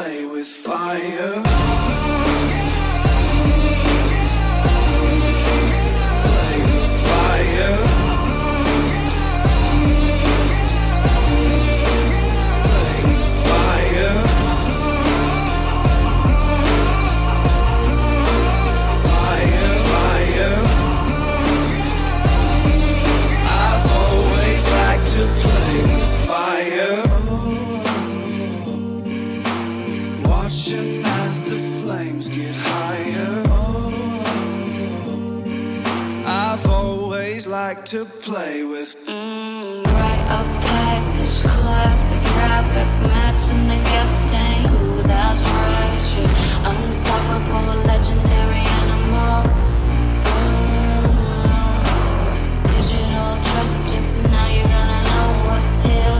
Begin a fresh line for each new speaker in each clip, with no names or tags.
play with fire. I've always liked to play with.
Mm, Rite of passage, classic rabbit, Matching the gas tank, ooh that's right Shit, unstoppable, legendary animal. Mm, Digital justice, now you're gonna know what's here.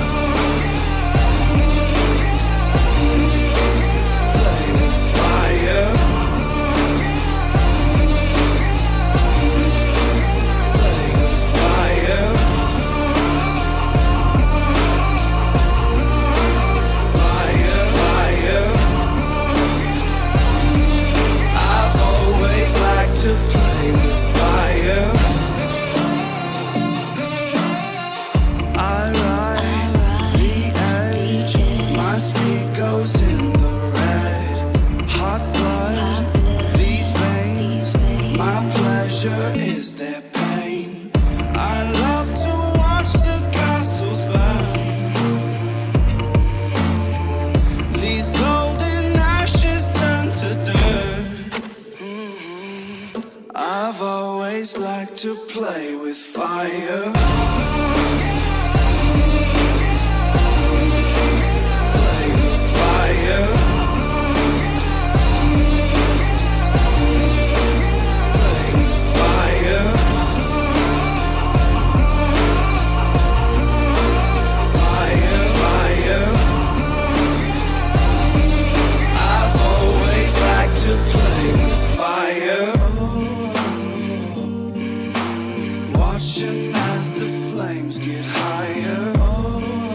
dreams get higher.
Oh,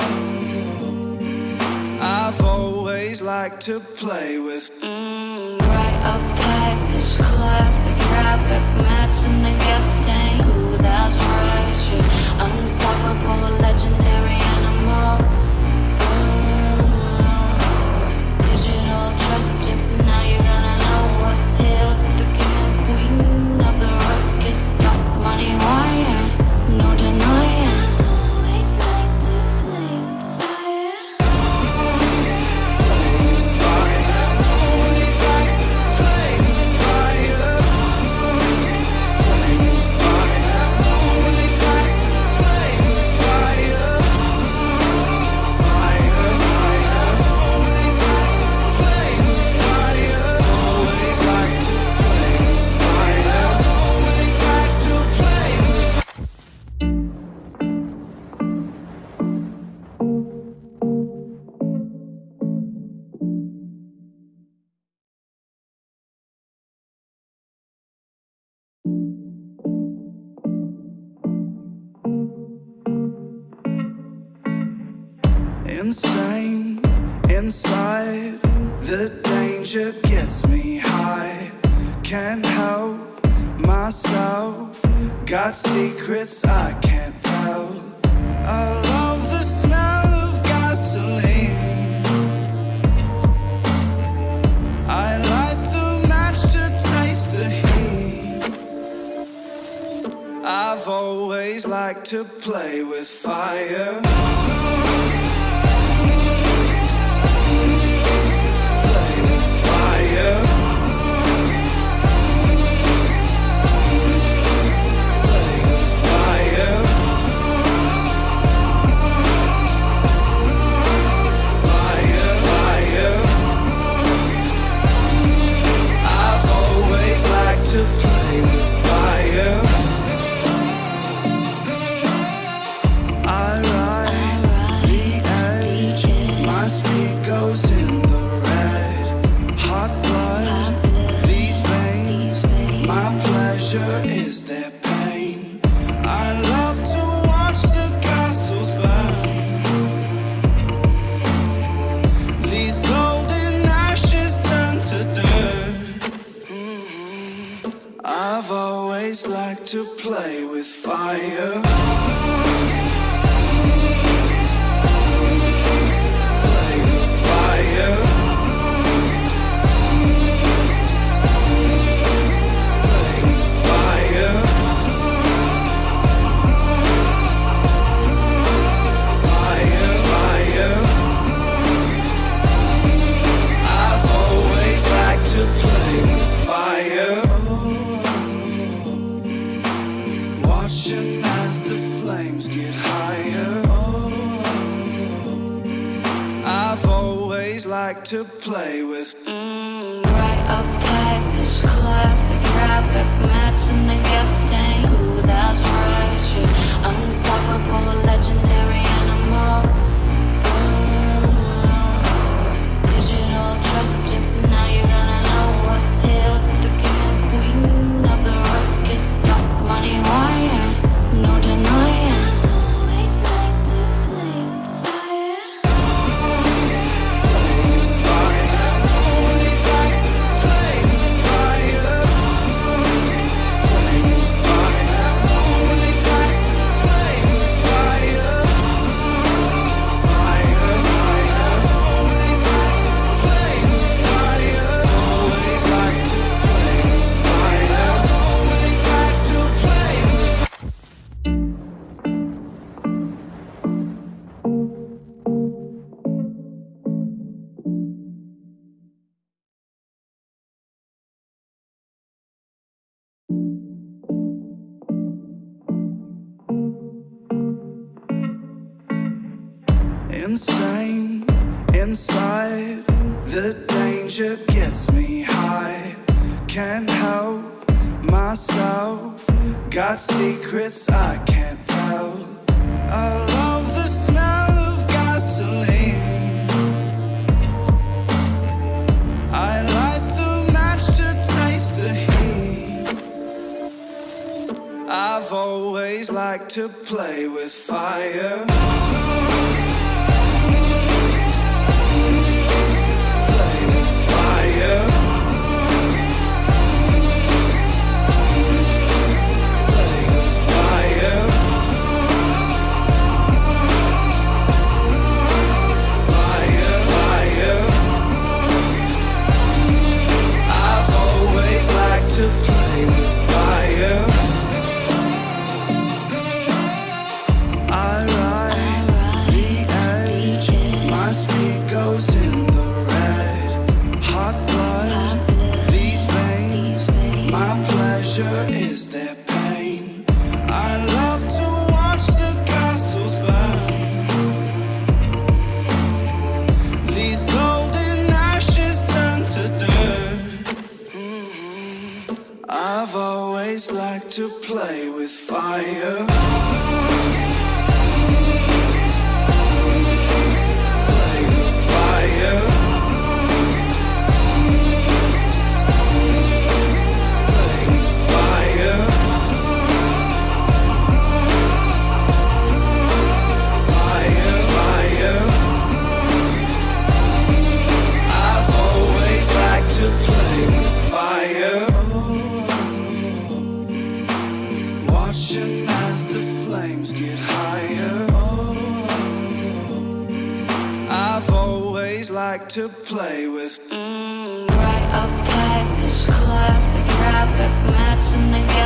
I've always liked to play with.
Mm, rite of passage, classic habit, matching the guest Ooh, that's right. Unstoppable
legend. secrets.
like to play with.
Mm, rite of passage, classic graphic, matching the
guy.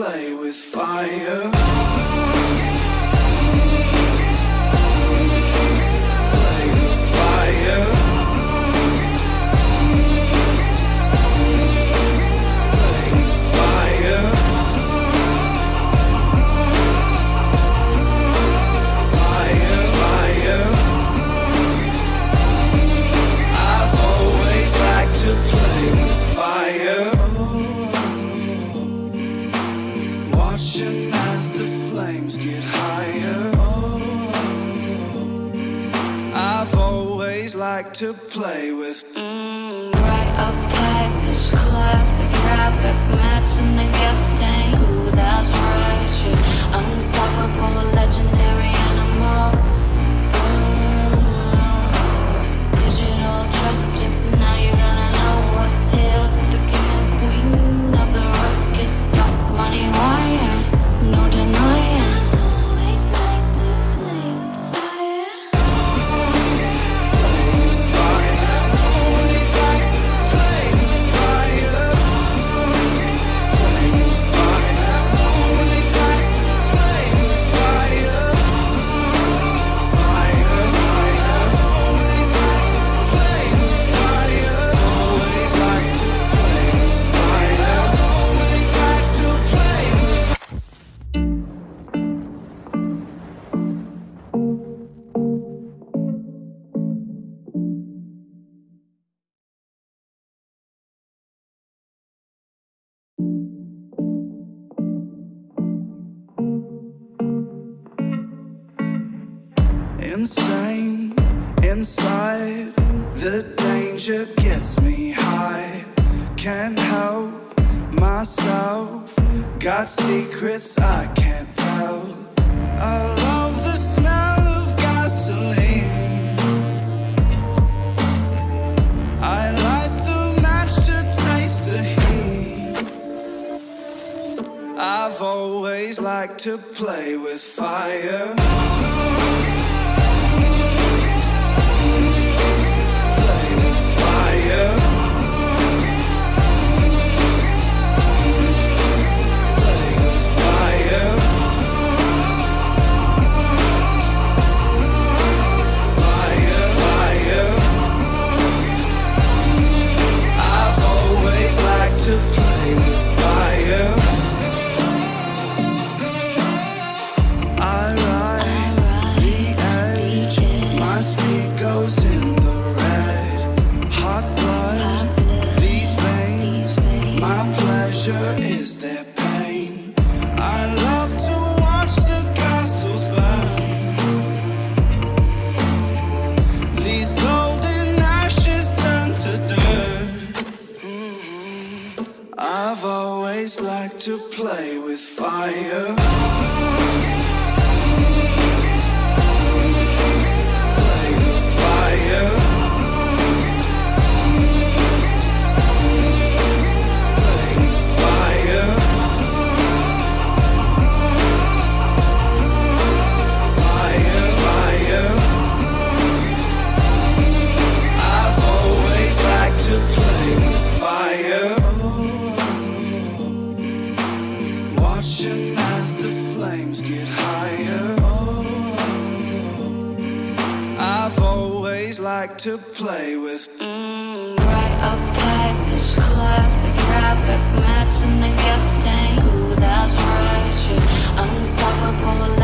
play with fire. to play with.
Mm, rite of passage, classic habit, matching the guest tank. Ooh, that's right, shit. Unstoppable, legendary. like to play with fire.
to play with.
Mm, rite of passage, classic habit, matching the guest tank. Ooh, that's right, you unstoppable.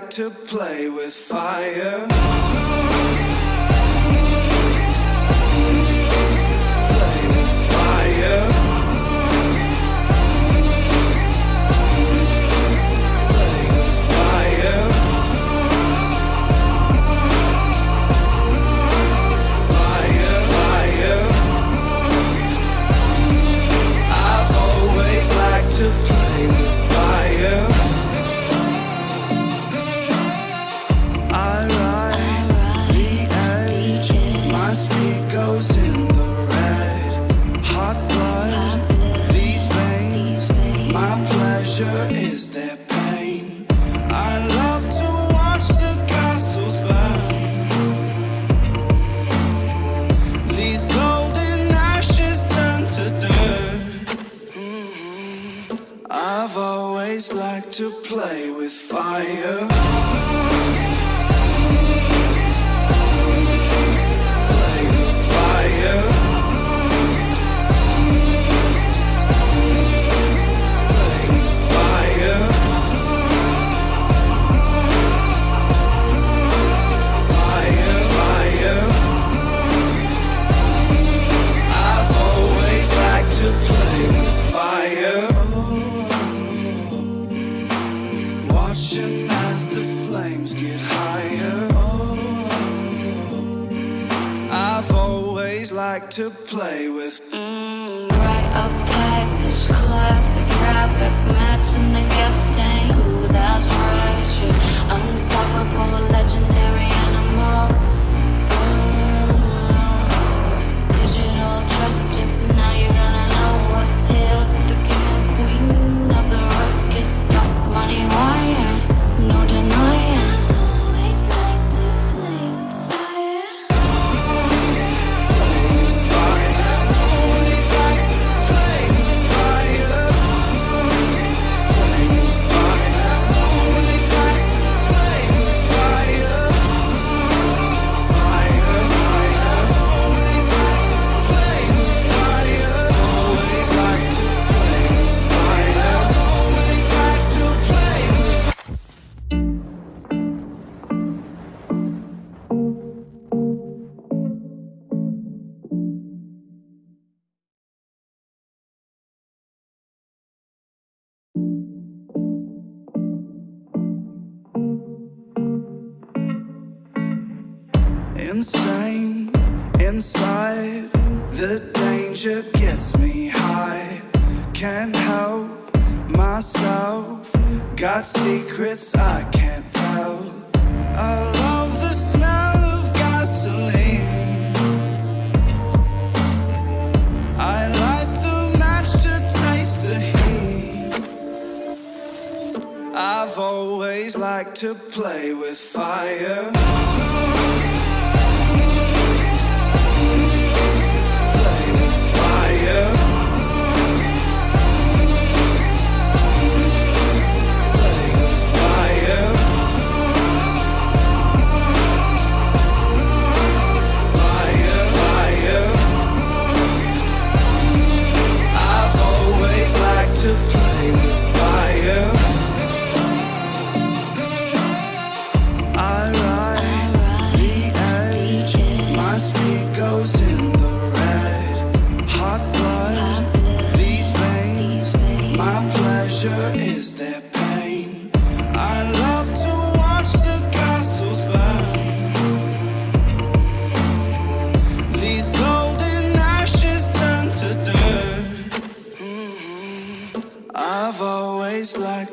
like to play with fire.
to play with.
Mm, rite of passage, classic
rap, imagine, I guess.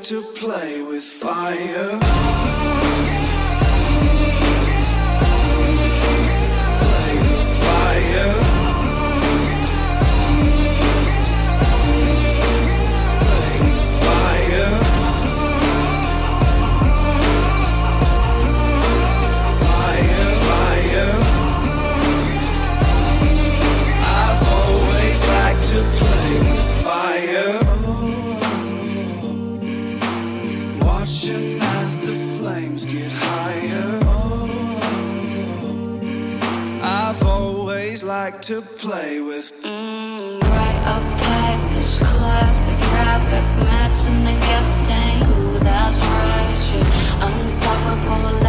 to play with fire. to play with.
Mm, rite of passage, classic havoc, matching the guest tank. Ooh, that's right, you unstoppable.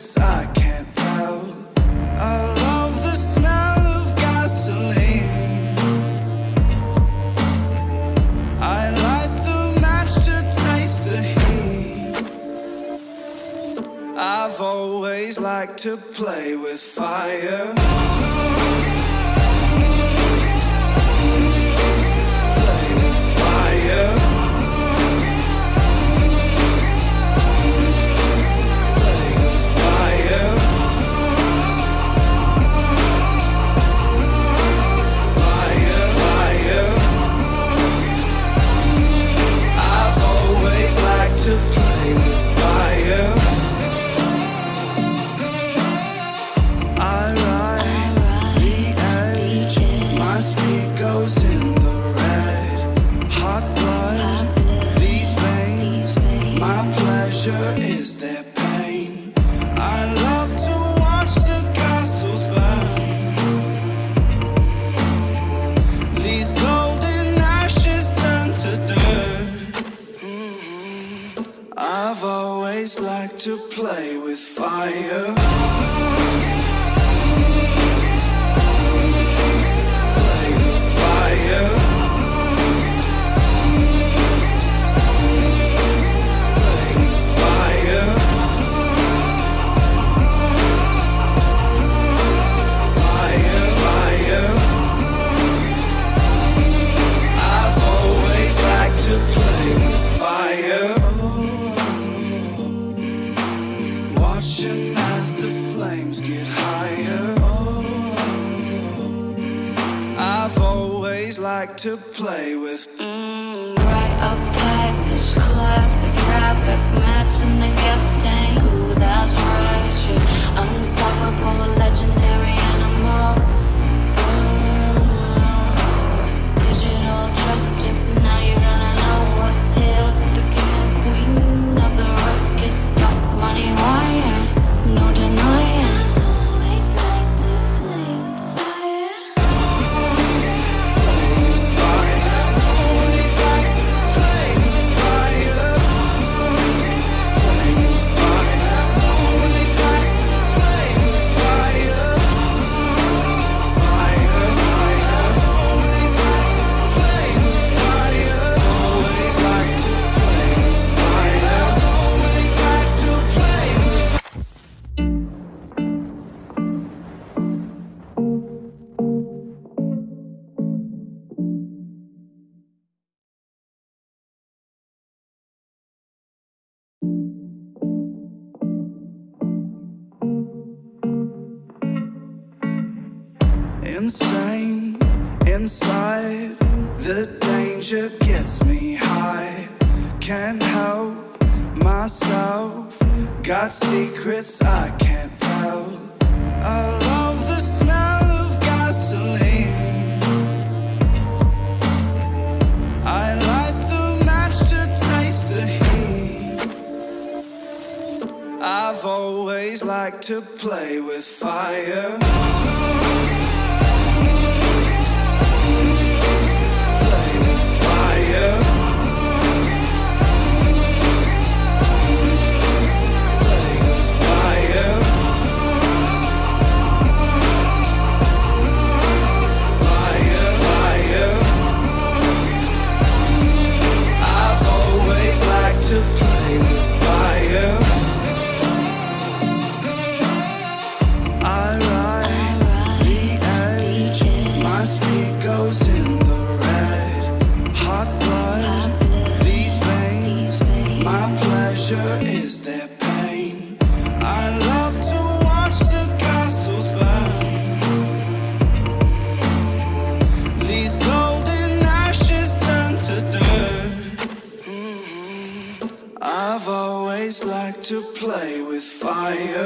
secrets I can't tell. I love the smell of gasoline. I light the match to taste the heat. I've always liked to play with fire. play with.
Mm, rite of passage, classic
rap Maya.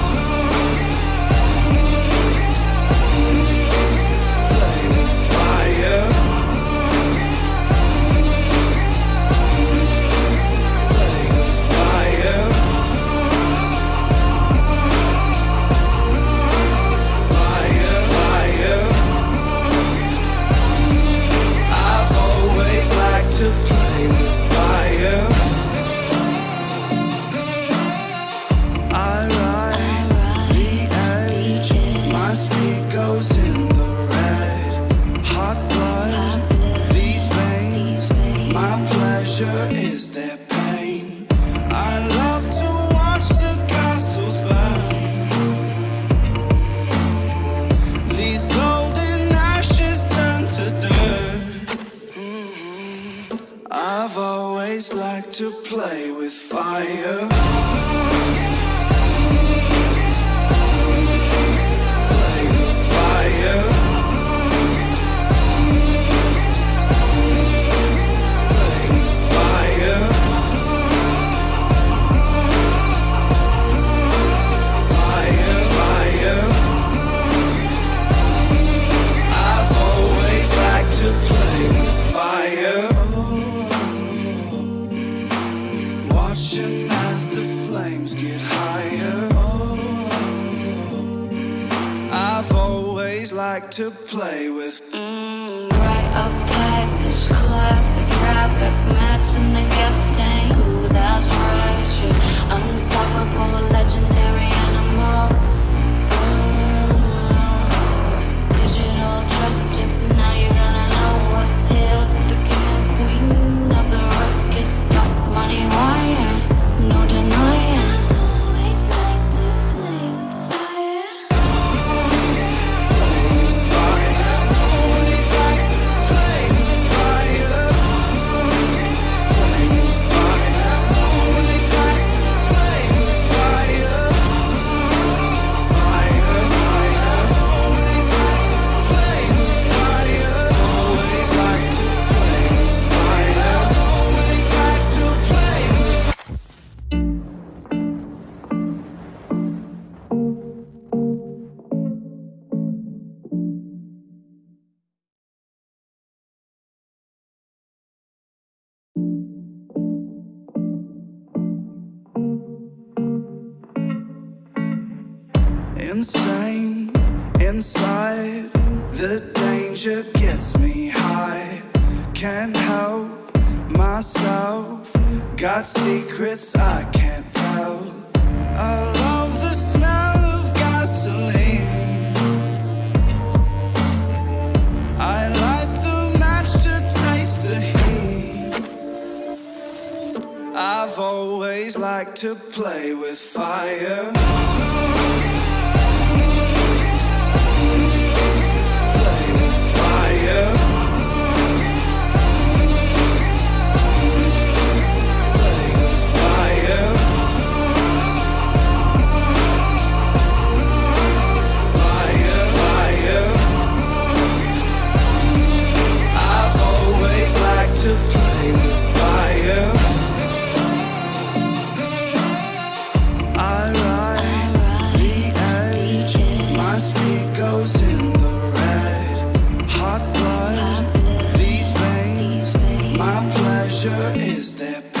pleasure is there pain? I love to watch the castles burn. These golden ashes turn to dirt. Mm-hmm. I've always liked to play with fire. play with.
Mm, rite of passage, classic rabbit, matching the guest. is there.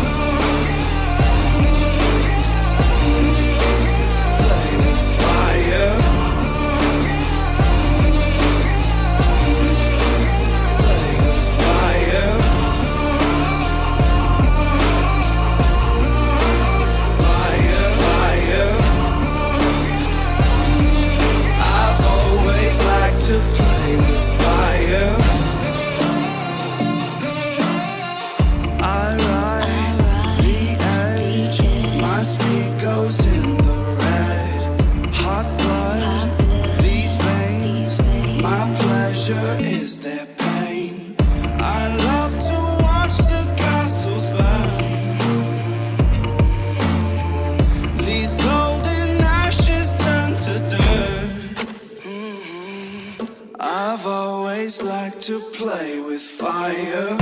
play with fire.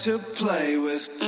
To play with.